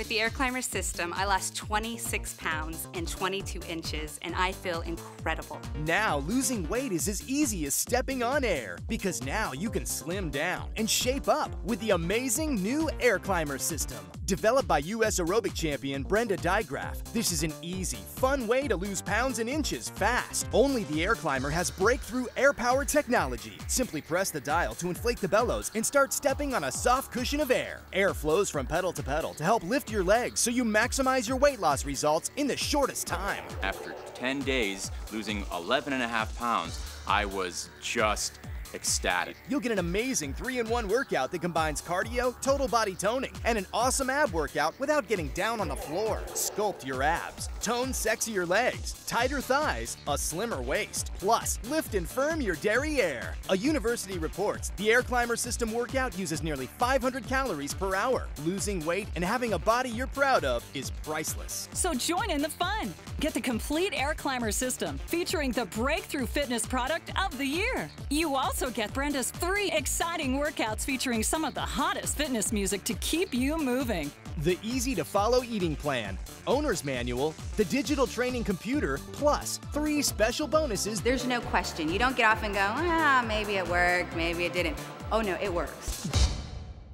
With the Air Climber system, I lost 26 pounds and 22 inches, and I feel incredible. Now, losing weight is as easy as stepping on air because now you can slim down and shape up with the amazing new Air Climber system. Developed by U.S. aerobic champion Brenda Dygraf, this is an easy, fun way to lose pounds and inches fast. Only the Air Climber has breakthrough air power technology. Simply press the dial to inflate the bellows and start stepping on a soft cushion of air. Air flows from pedal to pedal to help lift your legs so you maximize your weight loss results in the shortest time. After 10 days, losing 11 and a half pounds, I was just ecstatic. You'll get an amazing 3-in-1 workout that combines cardio, total body toning, and an awesome ab workout without getting down on the floor. Sculpt your abs, tone sexier legs, tighter thighs, a slimmer waist, plus lift and firm your derriere. A university reports the Air Climber System workout uses nearly 500 calories per hour. Losing weight and having a body you're proud of is priceless. So join in the fun. Get the complete Air Climber system featuring the breakthrough fitness product of the year. You also get Brenda's three exciting workouts featuring some of the hottest fitness music to keep you moving. The easy to follow eating plan, owner's manual, the digital training computer, plus three special bonuses. There's no question. You don't get off and go, ah, maybe it worked, maybe it didn't. Oh no, it works.